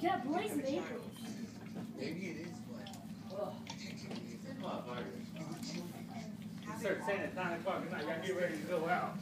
Yeah, boys and babies. Maybe it is, but. You start saying at nine o'clock at night, y'all get ready to go out.